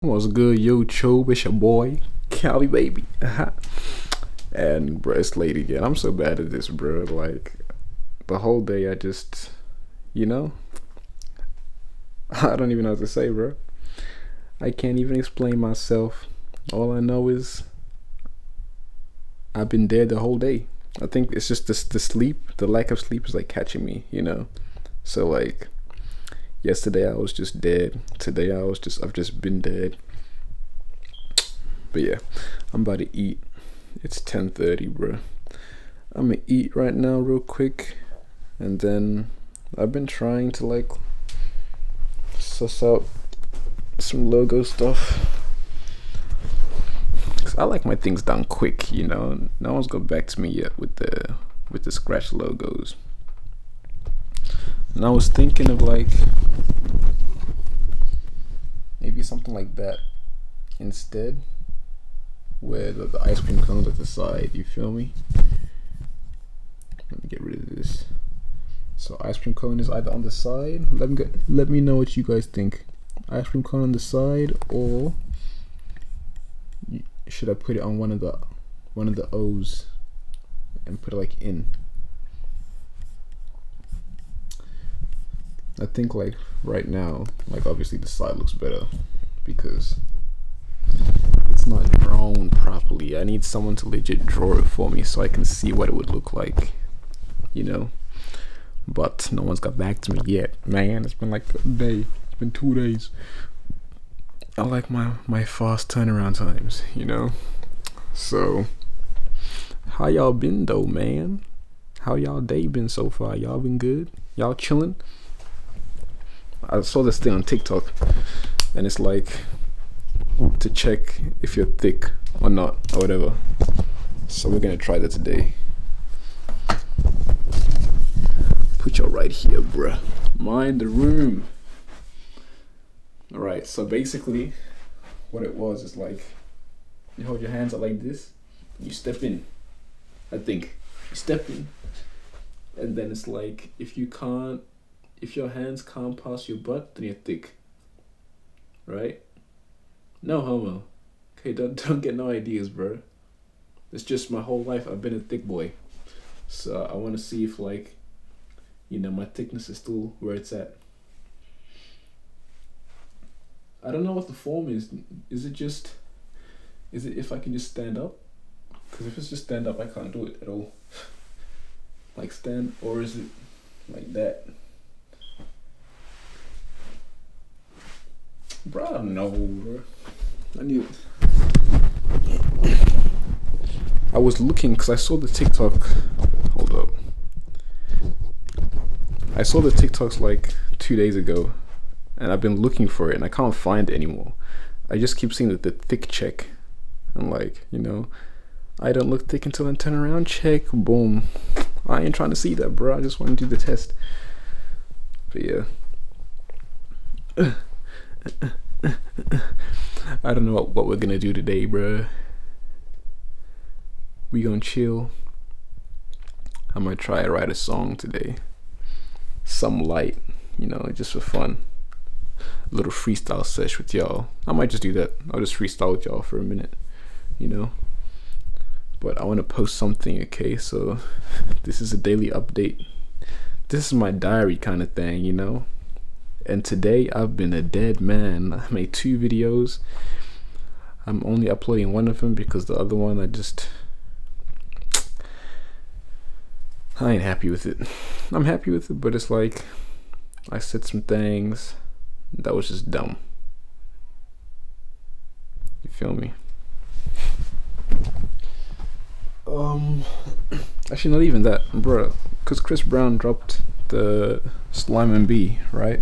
What's good, yo, Chobe? It's your boy, Kelvii Baby. and, bro, it's late again. I'm so bad at this, bro. Like, the whole day, I just, you know, I don't even know what to say, bro. I can't even explain myself. All I know is I've been dead the whole day. I think it's just the sleep, the lack of sleep is like catching me, you know? So, like, yesterday I was just dead. Today I was just I've just been dead. But yeah, I'm about to eat. It's 10:30, bro. I'm gonna eat right now real quick and then I've been trying to like suss out some logo stuff. Cause I like my things done quick, you know. No one's got back to me yet with the with the scratch logos. And I was thinking of like maybe something like that instead, where the, the ice cream cones at the side. You feel me? Let me get rid of this. So ice cream cone is either on the side. Let me get, let me know what you guys think. Ice cream cone on the side, or should I put it on one of the one of the O's and put it like in? I think like right now, like obviously the side looks better because it's not drawn properly. I need someone to legit draw it for me so I can see what it would look like, you know. But no one's got back to me yet. Man, it's been like a day. It's been two days. I like my my fast turnaround times, you know. So, how y'all been though, man? How y'all day been so far? Y'all been good? Y'all chilling? I saw this thing on TikTok, and it's like to check if you're thick or not or whatever. So we're gonna try that today. Put your right here, bruh. Mind the room. Alright, so basically, what it was is like you hold your hands up like this, you step in. I think you step in, and then it's like if you can't if your hands can't pass your butt, then you're thick. Right? No homo. Okay, don't don't get no ideas, bro. It's just my whole life I've been a thick boy. So I want to see if like, you know, my thickness is still where it's at. I don't know what the form is. Is it just, is it if I can just stand up? Because if it's just stand up, I can't do it at all. like stand, or is it like that? Bro, no, bro. I need. I was looking because I saw the TikTok. Hold up. I saw the TikToks like two days ago, and I've been looking for it, and I can't find it anymore. I just keep seeing the, the thick check, and like you know, I don't look thick until I turn around. Check, boom. I ain't trying to see that, bro. I just want to do the test. But yeah. I don't know what, what we're gonna do today, bruh. We gonna chill. I'm gonna try to write a song today. Some light, you know, just for fun. A little freestyle sesh with y'all. I might just do that. I'll just freestyle with y'all for a minute, you know. But I want to post something, okay? So this is a daily update. This is my diary kind of thing, you know and today I've been a dead man. I made two videos. I'm only uploading one of them because the other one I just I ain't happy with it. I'm happy with it, but it's like I said some things that was just dumb. You feel me? Um, actually, not even that, bro. Because Chris Brown dropped the Slime and B, right?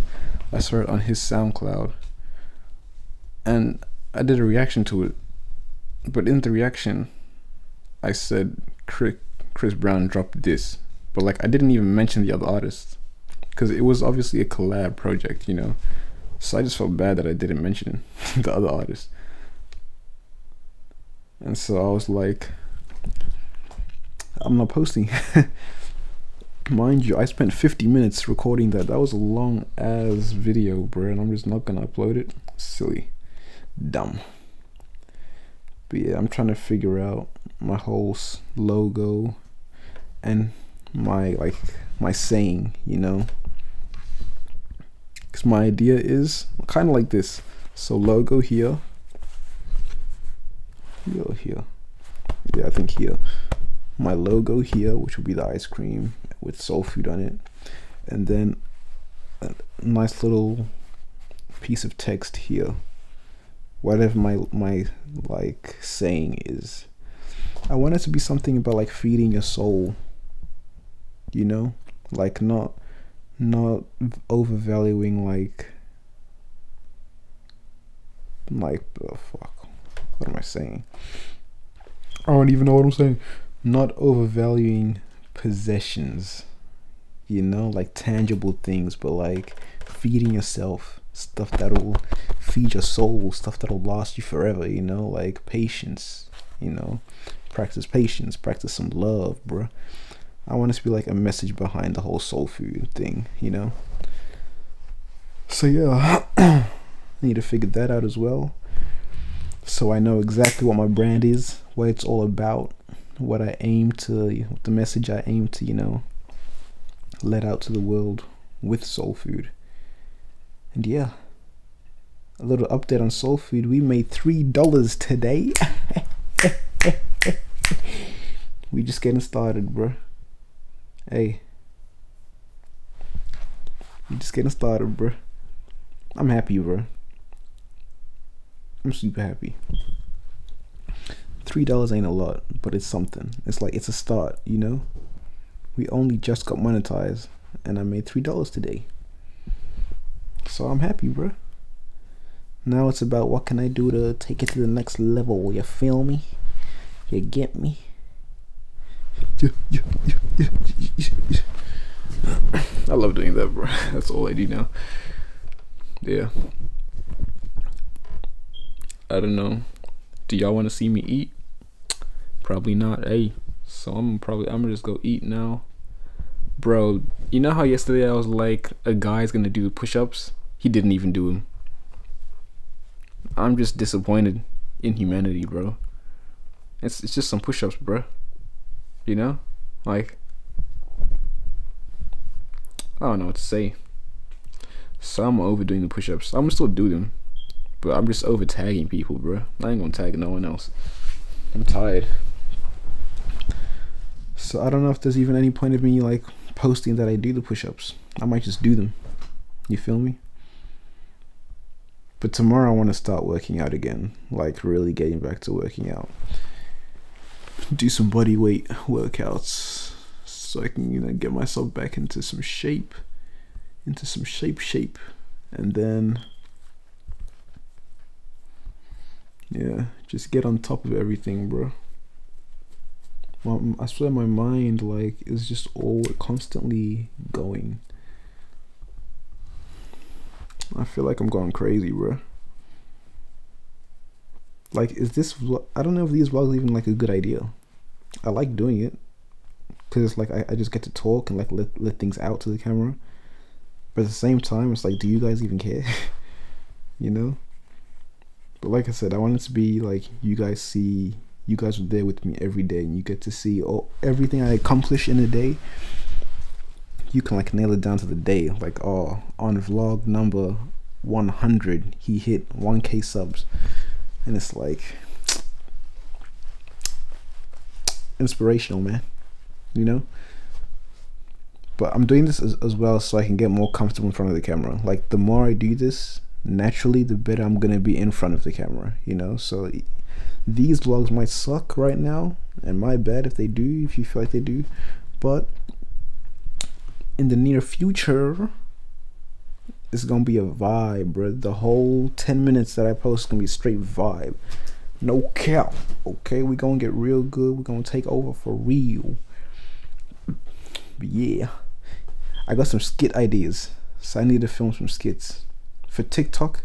I saw it on his SoundCloud, and I did a reaction to it. But in the reaction, I said Chris, Brown dropped this, but like I didn't even mention the other artists because it was obviously a collab project, you know. So I just felt bad that I didn't mention the other artist. And so I was like, I'm not posting. mind you, I spent 50 minutes recording that. That was a long ass video, bro, and I'm just not gonna upload it. Silly. dumb. But yeah, I'm trying to figure out my whole logo and my like my saying, you know. Cuz my idea is kind of like this. So logo here. Here here. Yeah, I think here. My logo here, which will be the ice cream with soul food on it. And then a nice little piece of text here. Whatever my my like saying is. I want it to be something about like feeding your soul you know? Like not not overvaluing like like oh fuck. What am i saying? I don't even know what i'm saying not overvaluing possessions you know like tangible things but like feeding yourself stuff that'll feed your soul, stuff that'll last you forever, you know, like patience, you know, practice patience, practice some love, bruh. I want it to be like a message behind the whole soul food thing, you know. So yeah, I need to figure that out as well. So I know exactly what my brand is, what it's all about, what I aim to, the message I aim to, you know, let out to the world with soul food. And yeah, a little update on soul food. We made three dollars today. we just getting started, bro. Hey, we just getting started, bro. I'm happy, bro. I'm super happy. Three dollars ain't a lot, but it's something. It's like it's a start, you know. We only just got monetized, and I made three dollars today. So I'm happy, bro. Now it's about what can I do to take it to the next level. You feel me? You get me? I love doing that, bro. That's all I do now. Yeah. I don't know. Do y'all want to see me eat? Probably not. Hey, so I'm probably I'm gonna just go eat now. Bro, you know how yesterday I was like, a guy's gonna do push-ups? He didn't even do them. I'm just disappointed in humanity, bro. It's it's just some push-ups, bro. You know, like I don't know what to say. So I'm overdoing the push-ups. I'm gonna still do them, but I'm just over tagging people, bro. I ain't gonna tag no one else. I'm tired. So I don't know if there's even any point of me like posting that I do the push-ups. I might just do them. You feel me? But tomorrow I want to start working out again, like really getting back to working out. Do some body weight workouts so I can, you know, get myself back into some shape, into some shape shape. And then yeah, just get on top of everything, bro. I swear my mind like is just all constantly going. I feel like I'm going crazy, bro. Like, is this? I don't know if these vlogs even like a good idea. I like doing it because it's like I, I just get to talk and like let let things out to the camera. But at the same time, it's like, do you guys even care? you know. But like I said, I want it to be like you guys see, you guys are there with me every day, and you get to see all everything I accomplish in a day you can like nail it down to the day. Like, oh, on vlog number 100, he hit 1k subs. And it's like inspirational, man. You know? But I'm doing this as, as well so I can get more comfortable in front of the camera. Like, the more I do this, naturally, the better I'm gonna be in front of the camera, you know? So these vlogs might suck right now, and my bad if they do, if you feel like they do. But in the near future it's gonna be a vibe bro the whole 10 minutes that i post is gonna be straight vibe. No cap okay? We gonna get real good. We're gonna take over for real. But yeah i got some skit ideas. So i need to film some skits. For tiktok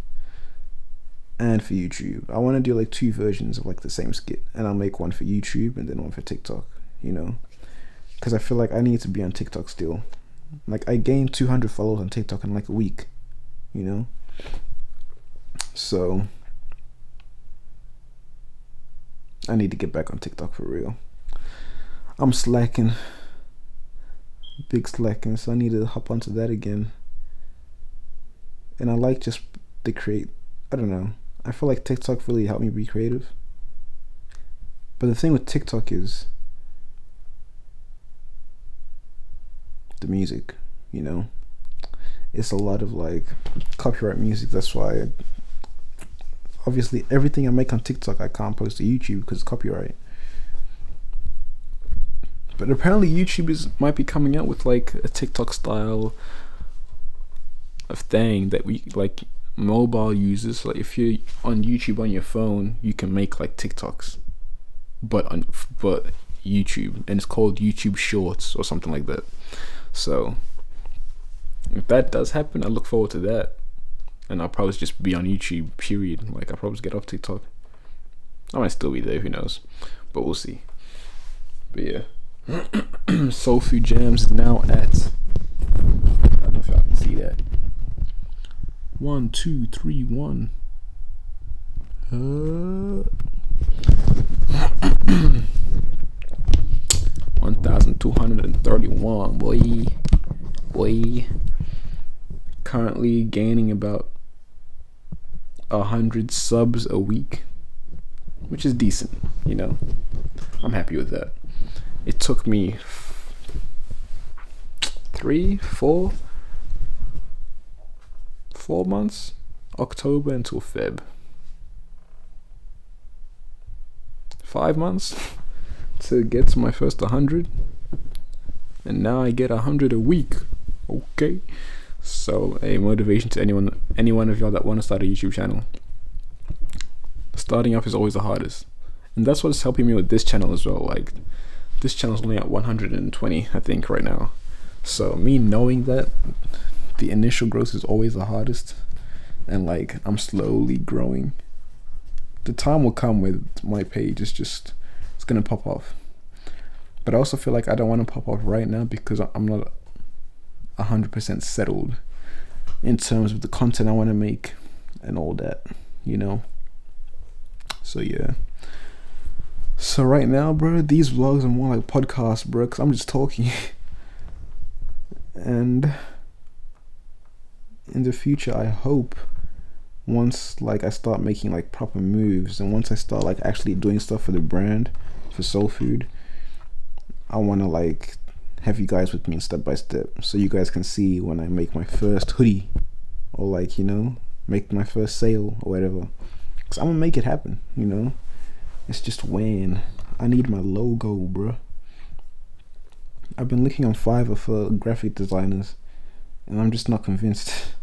and for youtube i want to do like two versions of like the same skit and i'll make one for youtube and then one for tiktok you know because i feel like i need to be on tiktok still like I gained 200 followers on TikTok in like a week, you know. So I need to get back on TikTok for real. I'm slacking. Big slacking, so I need to hop onto that again. And I like just the create I don't know. I feel like TikTok really helped me be creative. But the thing with TikTok is the music, you know. It's a lot of like copyright music. That's why obviously everything I make on TikTok I can't post to YouTube because it's copyright. But apparently YouTube is might be coming out with like a TikTok style of thing that we like mobile users. Like if you're on YouTube on your phone, you can make like TikToks, but on but YouTube, and it's called YouTube Shorts or something like that. So if that does happen, I look forward to that, and I'll probably just be on YouTube. Period. Like I'll probably get off TikTok. I might still be there. Who knows? But we'll see. But yeah, Soul Food Jams now at. I don't know if y'all can see that. One, two, three, one. Uh, 1231 boy. Boy. Currently gaining about a hundred subs a week which is decent you know. I'm happy with that. It took me three four four months october until feb. Five months to get to my first 100 and now I get 100 a week. Okay. So a motivation to anyone any one of y'all that want to start a YouTube channel. Starting off is always the hardest. And that's what's helping me with this channel as well like this channel is only at 120 I think right now. So me knowing that the initial growth is always the hardest and like I'm slowly growing the time will come with my page is just it's gonna pop off but I also feel like I don't want to pop off right now because I'm not 100% settled in terms of the content I want to make and all that, you know. So yeah. So right now, bro, these vlogs are more like podcasts, bro, cuz I'm just talking. and in the future, I hope once like I start making like proper moves and once I start like actually doing stuff for the brand for soul food I want to like have you guys with me step by step so you guys can see when I make my first hoodie or like you know make my first sale or whatever. Cuz I'm to make it happen you know? It's just when I need my logo bro I've been looking on Fiverr for graphic designers and I'm just not convinced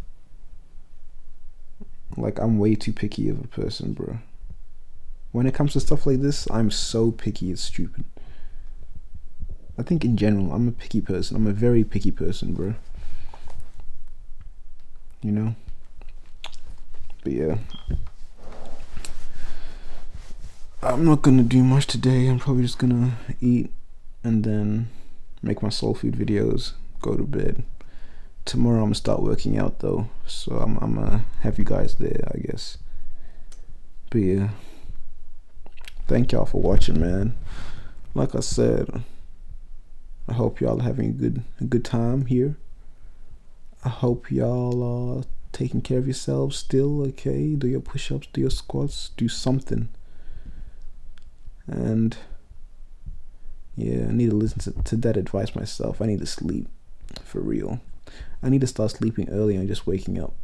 like I'm way too picky of a person, bro. When it comes to stuff like this, I'm so picky it's stupid. I think in general, I'm a picky person. I'm a very picky person, bro. You know? But yeah. I'm not gonna do much today. I'm probably just gonna eat and then make my soul food videos, go to bed tomorrow I'm gonna start working out though, so I'm, I'm gonna have you guys there, I guess. But yeah, thank y'all for watching, man. Like I said, I hope y'all are having a good a good time here. I hope y'all are taking care of yourselves still, okay? Do your push-ups, do your squats, do something. And yeah, I need to listen to, to that advice myself. I need to sleep for real. I need to start sleeping early and just waking up.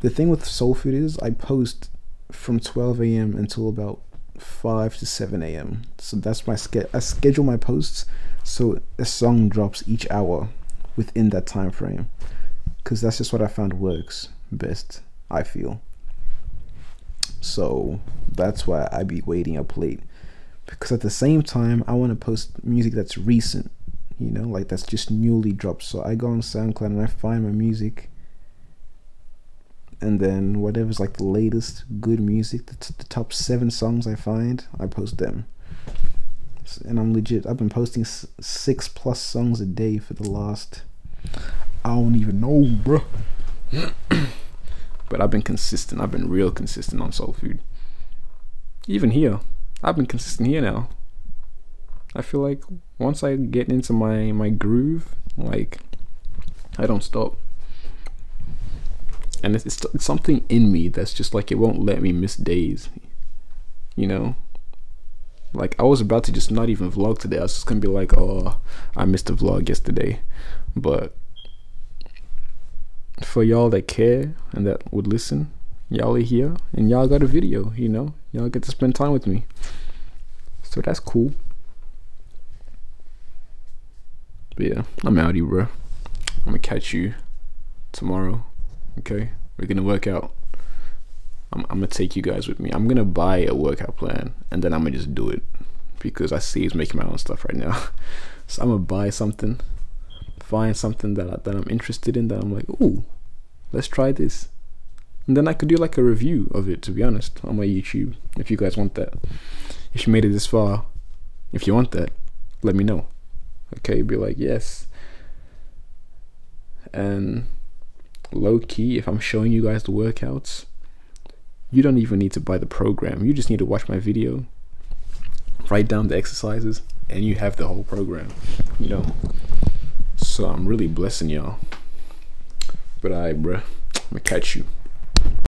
The thing with soul food is I post from 12 a.m. until about 5 to 7 a.m. So that's my schedule. I schedule my posts so a song drops each hour within that time frame because that's just what I found works best. I feel. So that's why I be waiting up late because at the same time I want to post music that's recent you know like that's just newly dropped. So i go on soundcloud and i find my music. And then whatever's like the latest good music the, the top seven songs i find i post them. And i'm legit i've been posting six plus songs a day for the last i don't even know bro but i've been consistent i've been real consistent on soul food. Even here I've been consistent here now. I feel like once I get into my my groove, like I don't stop. And it's, it's, it's something in me that's just like it won't let me miss days. You know, like I was about to just not even vlog today. I was just gonna be like, oh, I missed the vlog yesterday, but for y'all that care and that would listen, y'all are here and y'all got a video. You know, y'all get to spend time with me, so that's cool. But yeah, I'm outie, bro. I'm gonna catch you tomorrow. Okay, we're gonna work out. I'm, I'm, gonna take you guys with me. I'm gonna buy a workout plan and then I'm gonna just do it because I see he's making my own stuff right now. so I'm gonna buy something, find something that I, that I'm interested in. That I'm like, ooh, let's try this, and then I could do like a review of it. To be honest, on my YouTube, if you guys want that. If you made it this far, if you want that, let me know. Okay, be like yes. And low key, if I'm showing you guys the workouts you don't even need to buy the program. You just need to watch my video, write down the exercises, and you have the whole program, you know. So I'm really blessing y'all. But I, right, bruh, I'm gonna catch you.